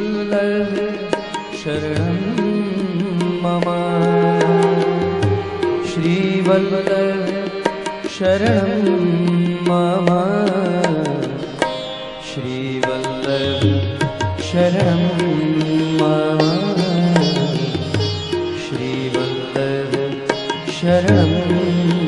वल्लभ शरणं मम श्रीवल्लभ शरणं मम श्रीवल्लभ शरणं मम श्रीवल्लभ शरणं